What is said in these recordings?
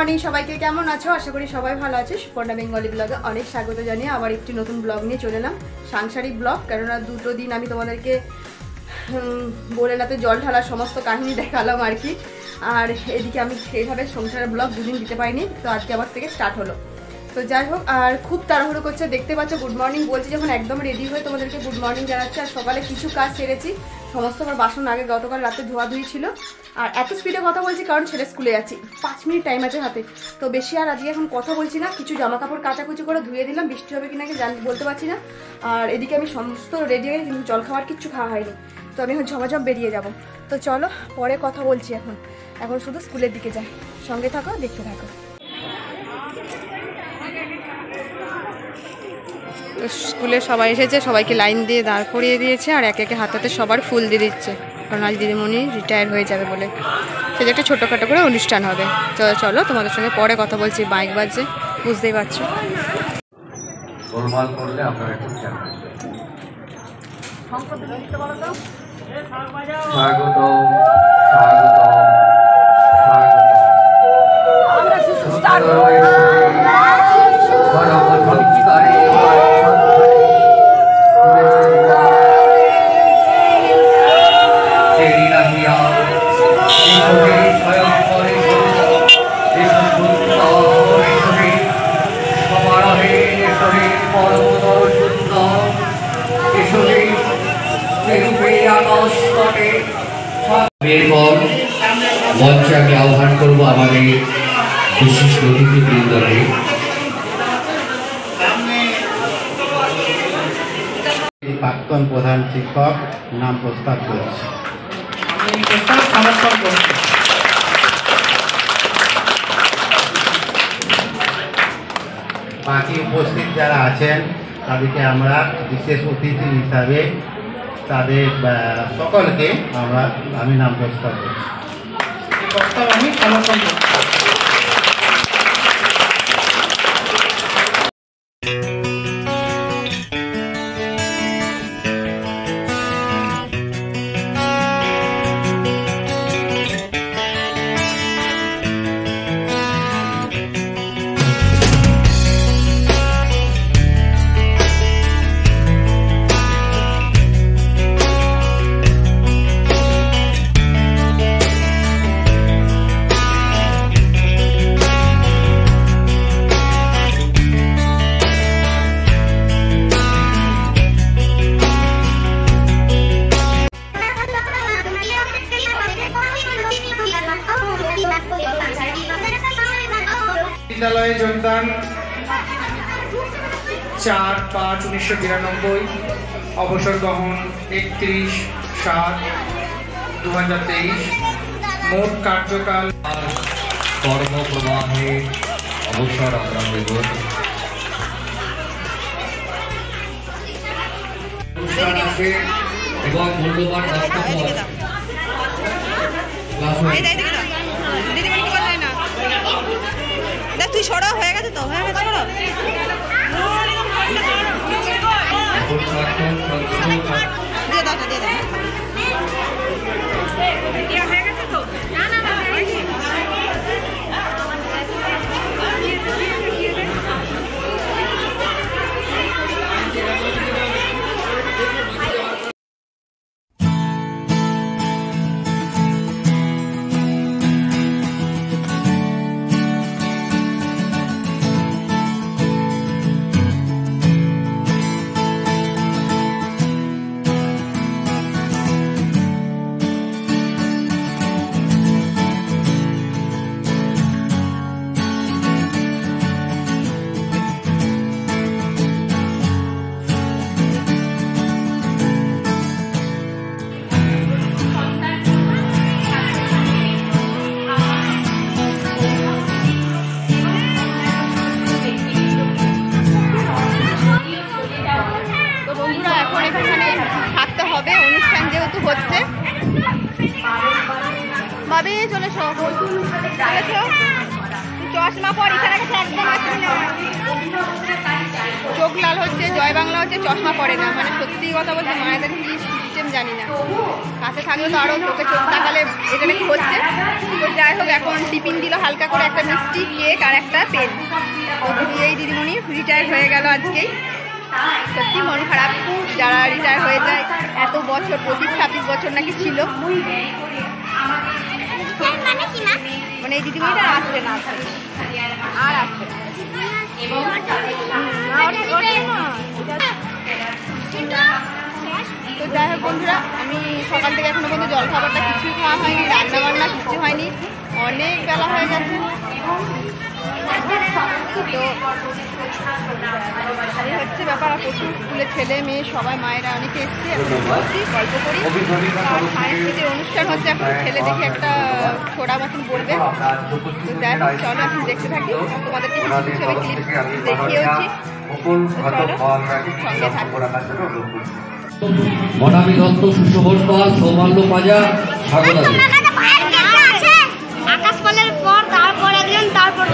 Morning সবাইকে কেমন আছো? আশা করি সবাই ভালো আছে। সুপর্ণা বেঙ্গলি ব্লগে অনেক স্বাগত জানিয়ে আবার একটি নতুন ব্লগ নিয়ে চলে এলাম। সাংসারিক ব্লগ, কেননা দুটো দিন আমি তোমাদেরকে বলে নাতে জল ঢালার সমস্ত কাহিনী দেখালাম আর কি। আর এদিকে আমি সেইভাবে সংসারের ব্লগ দুদিন দিতে পারিনি, তো আজকে আবার থেকে স্টার্ট হলো। তো যাই হোক, আর খুব তাড়াহুড়ো করছে। দেখতে পাচ্ছ গুড মর্নিং বলছি, যখন একদম রেডি হয়ে তোমাদেরকে গুড মর্নিং জানাচ্ছে, আর সকালে কিছু কাজ সেরেছি। সমস্ত আমার বাসন আগে, গতকাল রাতে ধোয়াধুয়ি ছিল। আর এত স্পিডে কথা বলছি, কারণ ছেলে স্কুলে যাচ্ছি। পাঁচ মিনিট টাইম আছে হাতে। তো বেশি আর আজকে এখন কথা বলছি না, কিছু জামা কাপড় কাচাকুচি করে ধুয়ে দিলাম, বৃষ্টি হবে কিনা বলতে পারছি না। আর এদিকে আমি সমস্ত রেডি হয়ে কিন্তু জল খাওয়ার কিচ্ছু খাওয়া হয়নি। তো আমি এখন ঝমাঝম বেরিয়ে যাব। তো চলো, পরে কথা বলছি এখন। এখন শুধু স্কুলের দিকে যাই। সঙ্গে থাকো, দেখতে থাকো। তো স্কুলে সবাই এসেছে সবাইকে লাইন দিয়ে দাঁড় করিয়ে দিয়েছে আর একে একে হাতে হাতে সবার ফুল দিয়ে দিচ্ছে। কারণ আজ দিদিমণি রিটায়ার হয়ে যাবে বলে। সে একটা ছোটোখাটো করে অনুষ্ঠান হবে। তো চলো তোমাদের সঙ্গে পরে কথা বলছি বাইক বাজছে বুঝতেই পারছ। স্বাগত স্বাগত শিক্ষক নাম প্রস্তাব করেছে। বাকি উপস্থিত যারা আছেন, তাদেরকে আমরা বিশেষ অতিথি হিসাবে তাদের সকলকে আমরা, আমি নাম প্রস্তাব করছি। প্রস্তাব আমি সমর্থন করছি। উনিশশো বিরানব্বই অবসর গ্রহণ একত্রিশ সাত দু হাজার তেইশ, মোট কার্যকাল কর্মপ্রবাহে অবসর আমরা নেব। এবং মূল্যবান। তুই সরা, হয়ে গেছে তো, হয়ে গেছে এখন প্রাক্তন ছাত্র ছাত্রী দিয়ে ভাবি চলে চশমা পর এখানে চোখ লাল হচ্ছে, জয় বাংলা হচ্ছে, চশমা পড়ে না। মানে সত্যি কথা বলতে মায়েদের কি সিস্টেম জানি না। কাছে থাকলে তো আরও চোখে চোখ তাকালে এটা নাকি হচ্ছে? যাই হোক, এখন টিফিন দিল হালকা করে একটা মিষ্টি, কেক আর একটা পেন। এই দিদিমণি রিটায়ার হয়ে গেল আজকেই। সত্যি মন খারাপ। যারা রিটায়ার হয়ে যায়, এত বছর, পঁচিশ ছাব্বিশ বছর নাকি ছিল। মানে এই দিদিমণিটা আসছে না। আর না। তো যাই হোক বন্ধুরা আমি সকাল থেকে এখনও পর্যন্ত জল খাবারটা কিছুই খাওয়া হয়নি রান্না বান্না কিছু হয়নি অনেক বেলা হয়ে গেছে এই হচ্ছে ব্যাপার প্রচুর স্কুলে ছেলে মেয়ে সবাই মায়েরা অনেকে এসছে গল্প করি। আর সাংস্কৃতিক অনুষ্ঠান হচ্ছে এখন ছেলে দেখে একটা ছোড়া মতন বলবে। তো যাই হোক চলো এখন দেখতে থাকি। তোমাদেরকে কিছু ছবি ক্লিপ দেখিয়েওছি। দত্ত সুশোভন পাল সৌমাল্য পাজা স্বাগত জানাই। আকাশ পালের পর তারপর একজন তারপর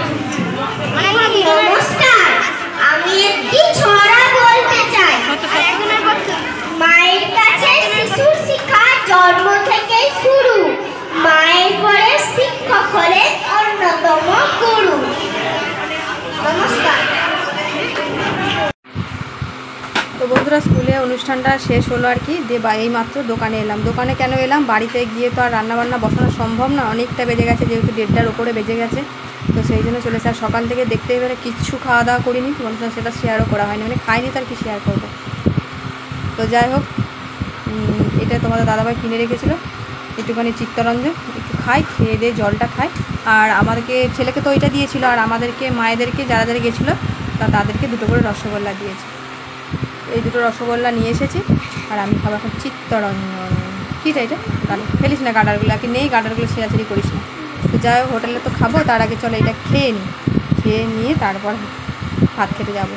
মানে নমস্কার আমি একটি ছড়া বলতে চাই মায়ের কাছে শিশুর শিক্ষা জন্ম থেকেই শুরু মায়ের পরে শিক্ষক হলেন অন্যতম গুরু নমস্কার তো বন্ধুরা স্কুলে অনুষ্ঠানটা শেষ হলো আর কি। দিয়ে এই মাত্র দোকানে এলাম। দোকানে কেন এলাম? বাড়িতে গিয়ে তো আর রান্নাবান্না বসানো সম্ভব না। অনেকটা বেজে গেছে, যেহেতু দেড়টার ওপরে বেজে গেছে। তো সেই জন্য চলেছে আর সকাল থেকে দেখতে এবারে কিচ্ছু খাওয়া দাওয়া করিনি। সাথে সেটা শেয়ারও করা হয়নি। মানে খাইনি তার কি শেয়ার করব। তো যাই হোক এটা তোমাদের দাদাভাই কিনে রেখেছিলো। একটুখানি চিত্তরঞ্জন। একটু খাই, খেয়ে দিয়ে জলটা খাই। আর আমাদেরকে, ছেলেকে তো ওইটা দিয়েছিল। আর আমাদেরকে, মায়েদেরকে যারা যারা গেছিল, তা তাদেরকে দুটো করে রসগোল্লা দিয়েছে। এই দুটো রসগোল্লা নিয়ে এসেছি। আর আমি খাব এখন চিত্তরঞ্জন। কীটা এটা? ফেলিস না গাডারগুলো? কি নেই গাডারগুলো, ছেঁড়াছেড়ি করিস না। তো যাই হোক, হোটেলে তো খাব, তার আগে চলো এটা খেয়ে নিই খেয়ে নিয়ে তারপর ভাত খেতে যাব।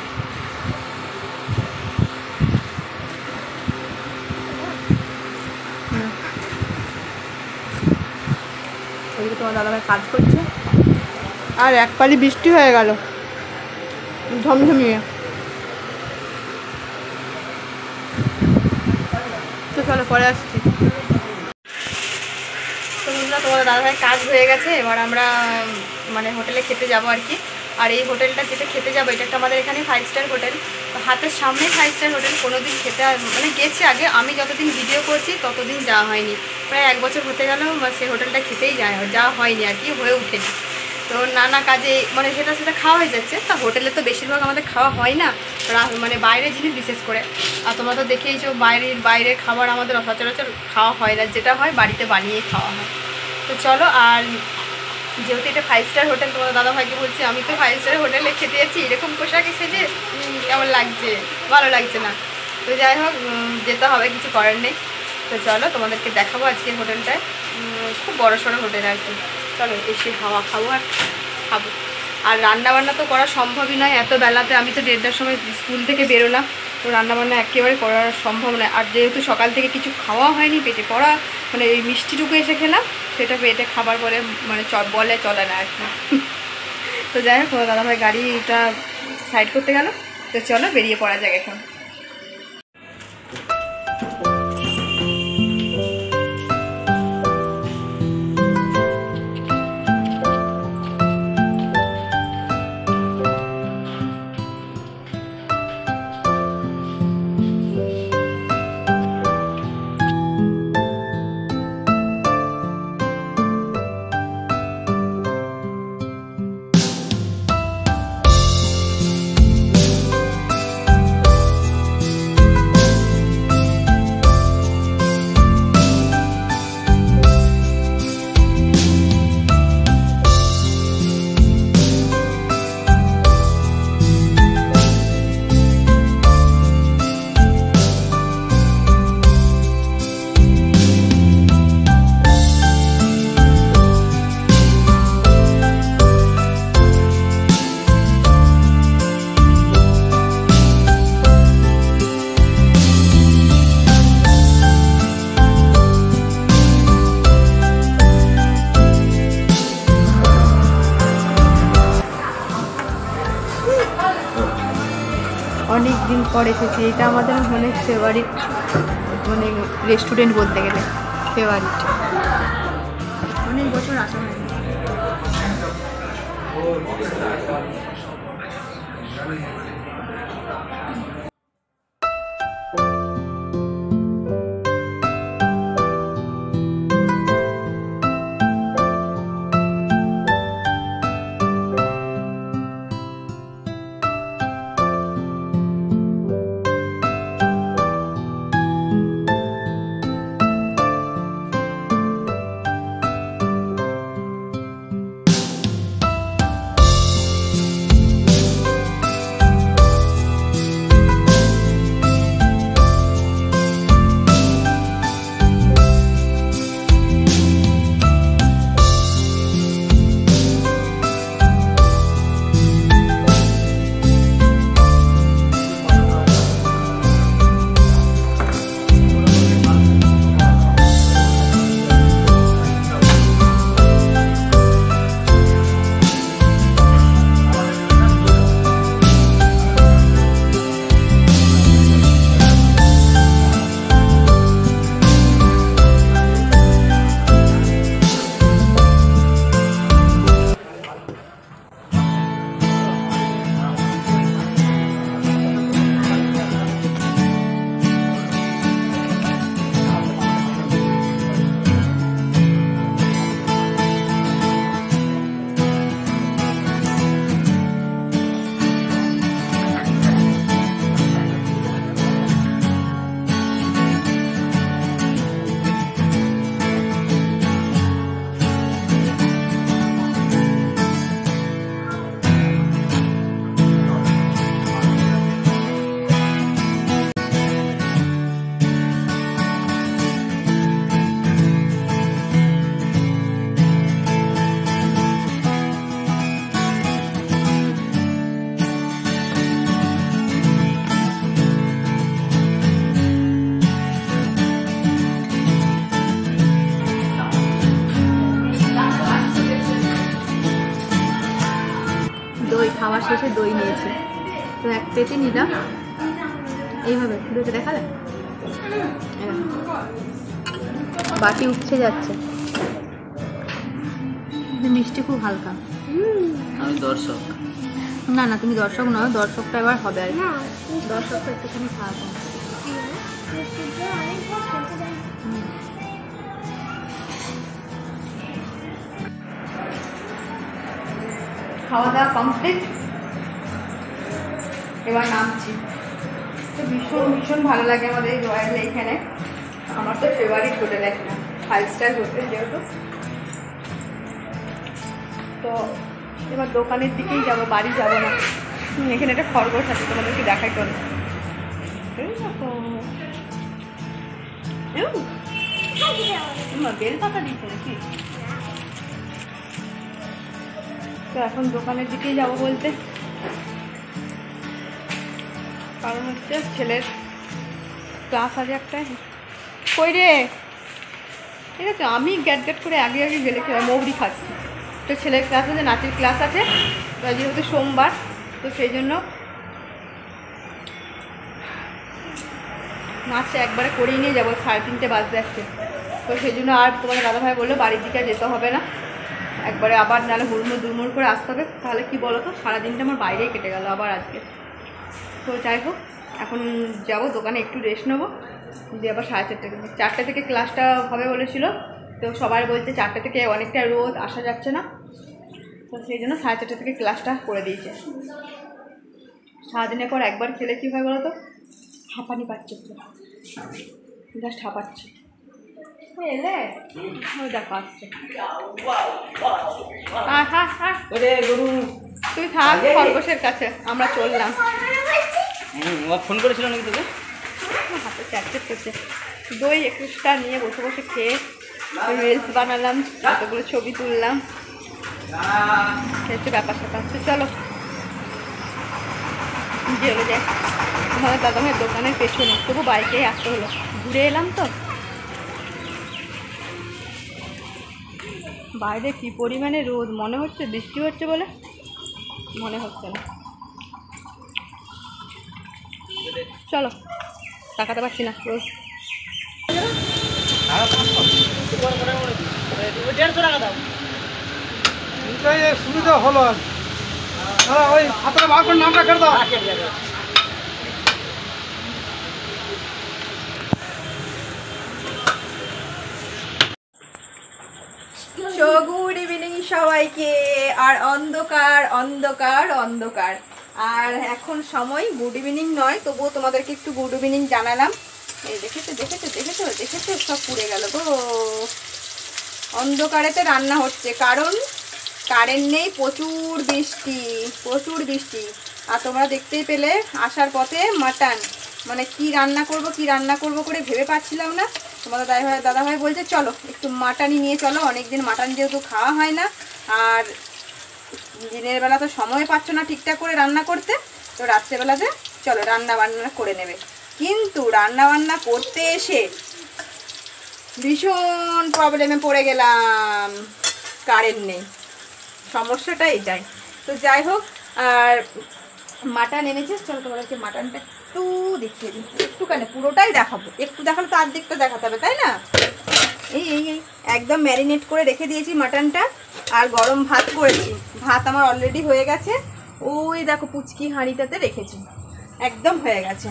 তোমার দাদাভাই কাজ করছে। আর এক পালি বৃষ্টি হয়ে গেল। ঝমঝমিয়ে। তো চলো পরে আসছি। তো বন্ধুরা, তোমাদের দাদাভাই কাজ হয়ে গেছে, এবার আমরা মানে হোটেলে খেতে যাব আর কি। আর এই হোটেলটা যেটা খেতে যাব, এটা একটা আমাদের এখানে ফাইভ স্টার হোটেল। হাতের সামনে ফাইভ স্টার হোটেল কোনো দিন খেতে মানে গেছে আগে, আমি যতদিন ভিডিও করছি, ততদিন যাওয়া হয়নি। প্রায় এক বছর হতে গেল সেই হোটেলটা খেতেই যায় যাওয়া হয়নি আর কি, হয়ে ওঠেনি। তো নানা কাজে মানে সেটা সেটা খাওয়া হয়ে যাচ্ছে। তা হোটেলে তো বেশিরভাগ আমাদের খাওয়া হয় না। মানে বাইরের জিনিস বিশেষ করে। আর তোমরা তো দেখেইছো বাইরের বাইরের খাবার আমাদের সচরাচর খাওয়া হয় না। যেটা হয় বাড়িতে বানিয়ে খাওয়া হয়। তো চলো আর যেহেতু এটা ফাইভ স্টার হোটেল তোমার দাদা ভাইকে বলছি আমি তো ফাইভ স্টার হোটেলে খেতে যাচ্ছি। এরকম পোশাক এসেছে উম, কেমন লাগছে? ভালো লাগছে না। তো যাই হোক যেতে হবে কিছু করার নেই। তো চলো তোমাদেরকে দেখাবো আজকে হোটেলটায়। খুব বড় সড়ো হোটেল আর কি। চলো এসে হাওয়া খাব আর খাব। আর রান্না বান্না তো করা সম্ভবই নয়, এত বেলাতে আমি তো দেড়টার সময় স্কুল থেকে বেরোলাম, তো রান্নাবান্না একেবারে করা সম্ভব নয়। আর যেহেতু সকাল থেকে কিছু খাওয়া হয়নি, পেটে পড়া মানে এই মিষ্টিটুকু এসে খেলাম, সেটা পেটে খাবার পরে মানে চ বলে চলে না আর কি। তো যাই হোক দাদাভাই গাড়িটা সাইড করতে গেল, তো চলো বেরিয়ে পড়া যাক এখন। পর এসেছি। এটা আমাদের অনেক ফেভারিট মানে রেস্টুরেন্ট বলতে গেলে ফেভারিট শেষে দই নিয়েছি। তো এক পেটে নিলাম। এইভাবে দইটা দেখালে? বাটি উঠছে যাচ্ছে। মিষ্টি খুব হালকা। আমি দর্শক। না না তুমি দর্শক নয় দর্শকটা এবার হবে আর। দর্শকটা একটুখানি খাওয়াবো খাওয়া দাওয়া কমপ্লিট। এবার নামছি। তো ভীষণ ভীষণ ভালো লাগে আমাদের রয়্যাল এইখানে আমার তো ফেভারিট হোটেল একটা ফাইভ স্টার হোটেল যেহেতু। তো এবার দোকানের দিকেই যাব বাড়ি যাব না। এখানে একটা খরগোশ আছে তোমাদেরকে দেখাই উমা, বেল দিচ্ছে নাকি? তো এখন দোকানের দিকেই যাব বলতে। কারণ হচ্ছে ছেলের ক্লাস আছে একটা। কই রে? ঠিক আছে আমি গ্যাট গ্যাট করে আগে আগে গেলে হয়, মৌরি খাচ্ছি। তো ছেলের ক্লাস আছে নাচের ক্লাস আছে যেহেতু সোমবার তো সেই জন্য নাচটা একবারে করেই নিয়ে যাব সাড়ে তিনটে বাজতে আসছে। তো সেই জন্য আর তোমাদের দাদাভাই বলল বাড়ির দিকে যেতে হবে না। একবারে আবার নাহলে হুড়মুড় দুড়মুড় করে আসতে হবে। তাহলে কি বলো তো সারাদিনটা আমার বাইরেই কেটে গেল আবার আজকে। তো যাই হোক এখন যাব দোকানে একটু রেস্ট নেব। দিয়ে আবার সাড়ে চারটে থেকে চারটে থেকে ক্লাসটা হবে বলেছিল। তো সবাই বলছে চারটে থেকে অনেকটা রোদ আসা যাচ্ছে না। তো সেই জন্য সাড়ে চারটে থেকে ক্লাসটা করে দিয়েছে। সারাদিনের পর একবার খেলে কী হয় বলো তো হাঁপানি পাচ্ছে জাস্ট হাঁপাচ্ছে। এলে দেখো আসছে। তুই থাক খরগোশের কাছে। আমরা চললাম। ফোন করেছিল নাকি তোকে? হাতে চ্যাটচেট করছে দই একুশটা নিয়ে বসে বসে খেয়ে রিলস বানালাম, কতগুলো ছবি তুললাম। হচ্ছে ব্যাপার স্যাপার তো চলো। গেলো যে আমাদের দাদা দোকানের পেছনে, তবু বাইকেই আসতে হলো। ঘুরে এলাম তো। বাইরে কি পরিমাণে রোদ, মনে হচ্ছে বৃষ্টি হচ্ছে বলে? মনে হচ্ছে না। চলো তাকাতে পারছি না, রোজ। সুবিধা হলো ওই হাতের নামটা দাও গুড ইভিনিং সবাইকে, আর অন্ধকার অন্ধকার অন্ধকার। আর এখন সময় গুড ইভিনিং নয়, তবুও তোমাদেরকে একটু গুড ইভিনিং জানালাম। এই দেখেছ দেখেছ দেখেছ দেখেছ, সব পুড়ে গেল গো। অন্ধকারেতে রান্না হচ্ছে, কারণ কারেন্ট নেই, প্রচুর বৃষ্টি প্রচুর বৃষ্টি। আর তোমরা দেখতেই পেলে আসার পথে মাটন। মানে কি রান্না করব, কি রান্না করব করে ভেবে পাচ্ছিলাম না। তোমাদের দাদা ভাই দাদা বলছে, চলো একটু মাটানই নিয়ে চলো, অনেকদিন মাটন যেহেতু খাওয়া হয় না। আর দিনের বেলা তো সময় পাচ্ছ না ঠিকঠাক করে রান্না করতে, তো রাত্রেবেলাতে চলো রান্না বান্না করে নেবে। কিন্তু রান্না বান্না করতে এসে ভীষণ প্রবলেমে পড়ে গেলাম। কারেন্ট নেই। সমস্যাটা এটাই। তো যাই হোক, আর মাটন এনেছিস? চলো তোমাদেরকে মাটনটা একটু দেখিয়ে দিই। একটুখানি, পুরোটাই দেখাবো। একটু দেখালে তো অর্ধেকটা দেখাতে হবে, তাই না? এই এই এই, একদম ম্যারিনেট করে রেখে দিয়েছি মাটনটা আর গরম ভাত করেছি। ভাত আমার অলরেডি হয়ে গেছে। ওই দেখো পুচকি হাঁড়িটাতে রেখেছি। একদম হয়ে গেছে।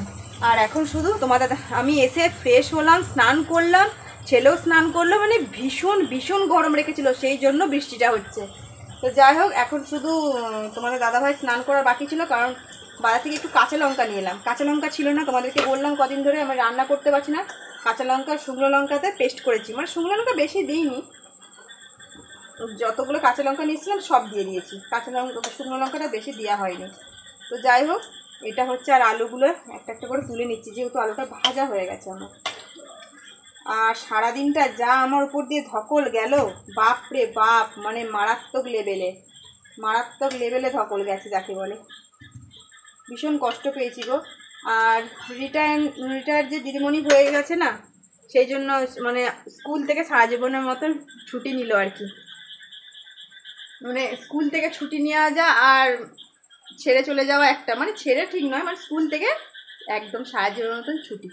আর এখন শুধু তোমাদের আমি এসে ফ্রেশ হলাম, স্নান করলাম, ছেলেও স্নান করল মানে ভীষণ ভীষণ গরম রেখেছিল, সেই জন্য বৃষ্টিটা হচ্ছে। তো যাই হোক, এখন শুধু তোমাদের দাদাভাই স্নান করার বাকি ছিল, কারণ বাজার থেকে একটু কাঁচা লঙ্কা নিয়ে এলাম। কাঁচা লঙ্কা ছিল না, তোমাদেরকে বললাম কদিন ধরে আমি রান্না করতে পারছি না। কাঁচা লঙ্কা, শুকনো লঙ্কাতে পেস্ট করেছি। মানে শুকনো লঙ্কা বেশি দিইনি। যতগুলো কাঁচা লঙ্কা নিয়েছিলাম, সব দিয়ে দিয়েছি। কাঁচা লঙ্কা, শুকনো লঙ্কাটা বেশি দেওয়া হয়নি। তো যাই হোক, এটা হচ্ছে আর আলুগুলো একটা একটা করে তুলে নিচ্ছি, যেহেতু আলুটা ভাজা হয়ে গেছে আমার। আর সারাদিনটা যা আমার উপর দিয়ে ধকল গেল, বাপ রে বাপ মানে মারাত্মক লেভেলে। মারাত্মক লেভেলে ধকল গেছে, যাকে বলে। ভীষণ কষ্ট পেয়েছি গো। আর রিটায়ার রিটায়ার যে দিদিমণি হয়ে গেছে না, সেই জন্য মানে স্কুল থেকে সারা জীবনের মতন ছুটি নিল আর কি। মানে স্কুল থেকে ছুটি নেওয়া যা আর ছেড়ে চলে যাওয়া একটা মানে ছেড়ে ঠিক নয় মানে স্কুল থেকে একদম সারা জীবনের মতন ছুটি।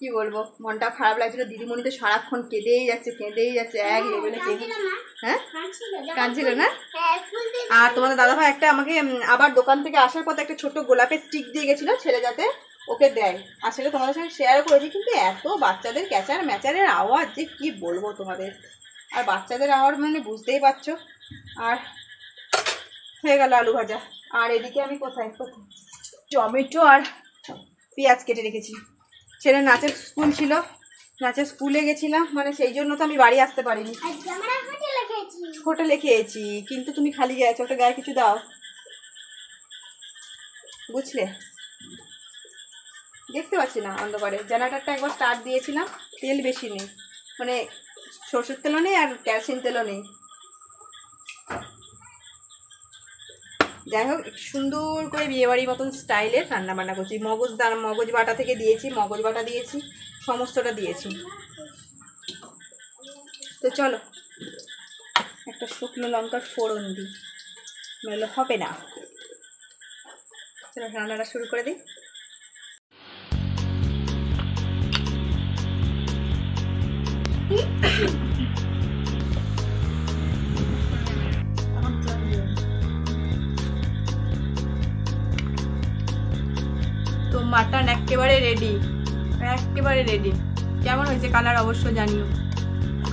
কি বলব? মনটা খারাপ লাগছিল। দিদিমণি তো সারাক্ষণ কেঁদেই যাচ্ছে কেঁদেই যাচ্ছে এক লেভেলে কেঁদে হ্যাঁ? কাঁদছিল না? হ্যাঁ আর তোমাদের দাদাভাই একটা আমাকে আবার দোকান থেকে আসার পথে একটা ছোট গোলাপের স্টিক দিয়ে গেছিল ছেলে যাতে ওকে দেয়। আর সেটা তোমাদের সঙ্গে শেয়ার করেছি কিন্তু এত বাচ্চাদের ক্যাচার ম্যাচারের আওয়াজ যে কি বলব তোমাদের? আর বাচ্চাদের আওয়াজ মানে বুঝতেই পারছ। আর হয়ে গেল আলু ভাজা। আর এদিকে আমি কোথায়? কোথায়? টমেটো আর পেঁয়াজ কেটে রেখেছি। ছেলে নাচের স্কুল ছিল নাচের স্কুলে গেছিলাম মানে সেই জন্য তো আমি বাড়ি আসতে পারিনি। হোটেলে খেয়েছি। কিন্তু তুমি খালি গেছো ওটা গায়ে কিছু দাও। বুঝলে? দেখতে পাচ্ছি না অন্ধকারে। জেনারেটারটা একবার স্টার্ট দিয়েছিলাম তেল বেশি নেই। মানে সরষের তেলও নেই আর ক্যারসিন তেলও নেই। যাই হোক, সুন্দর করে বিয়েবাড়ির মতন স্টাইলের রান্না বান্না করছি। মগজ দান, মগজ বাটা থেকে দিয়েছি, মগজ বাটা দিয়েছি, সমস্তটা দিয়েছি। তো চলো, একটা শুকনো লঙ্কার ফোড়ন দিই। নইলে হবে না। চলো রান্নাটা শুরু করে দিই। মাটন একেবারে রেডি একেবারে রেডি কেমন হয়েছে কালার অবশ্য জানিও।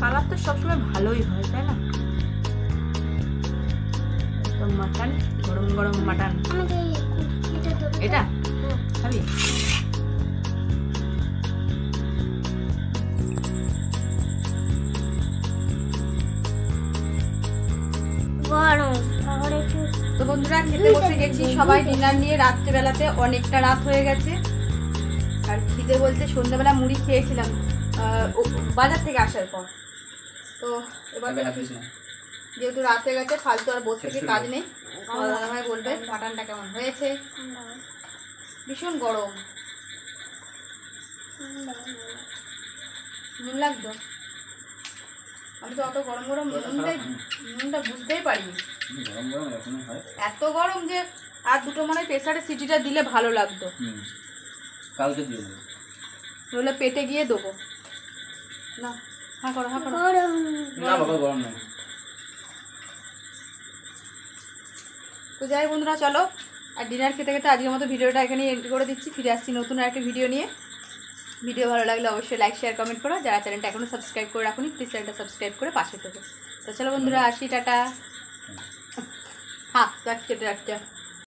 কালার তো সবসময় ভালোই হয়, তাই না? মাটন গরম গরম মাটন এটা? খাবি? তো বন্ধুরা, খেতে বসে গেছি সবাই ডিনার নিয়ে। রাত্রেবেলাতে অনেকটা রাত হয়ে গেছে। আর খিদে বলতে সন্ধ্যাবেলা মুড়ি খেয়েছিলাম আহ, ও- বাজার থেকে আসার পর। তো এবার যেহেতু রাত গেছে ফালতু আর বসে থেকে কাজ নেই। আমার দাদাভাই বলবে মাটনটা কেমন? হয়েছে। ভীষণ গরম। নুন লাগতো? আমি তো অত গরম গরম নুনটাই নুনটা বুঝতেই পারিনি। এত গরম যে আর দুটো মনে হয় প্রেসারে সিটিটা দিলে ভালো লাগতো। কালকে দিয়ে দেবো। নইলে পেটে গিয়ে দেবো। না হ্যাঁ করো হ্যাঁ করো। না বাবা গরম নেই। তো যাই বন্ধুরা চলো। আর ডিনার খেতে খেতে আজকের মতো ভিডিওটা এখানে এন্ড করে দিচ্ছি। ফিরে আসছি নতুন একটা ভিডিও নিয়ে। ভিডিও ভালো লাগলে অবশ্যই লাইক শেয়ার কমেন্ট করো। যারা চ্যানেলটা এখনও সাবস্ক্রাইব করে রাখুন প্লিজ চ্যানেলটা সাবস্ক্রাইব করে পাশে থেকো। তো চলো বন্ধুরা আসি টাটা। হ্যাঁ রাখছি রাখছি।